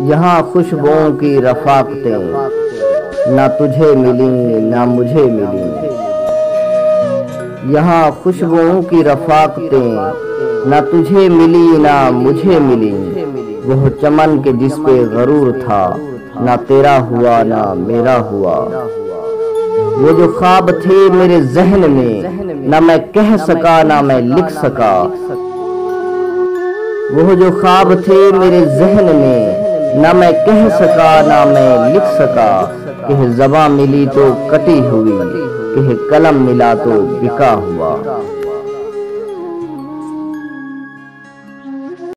यहाँ खुशबुओं की रफाकतें। ना तुझे मिली ना मुझे मिली। यहाँ खुशबुओं की रफाकतें। ना तुझे मिली ना मुझे मिली। वह चमन के जिस पे गरूर था ना तेरा हुआ ना मेरा हुआ। वो जो ख्वाब थे मेरे जहन में ना मैं कह सका ना मैं लिख सका। वो जो ख्वाब थे मेरे जहन में ना मैं कह सका, ना मैं लिख सका। कह जबा मिली तो कटी हुई, कह कलम मिला तो बिका हुआ।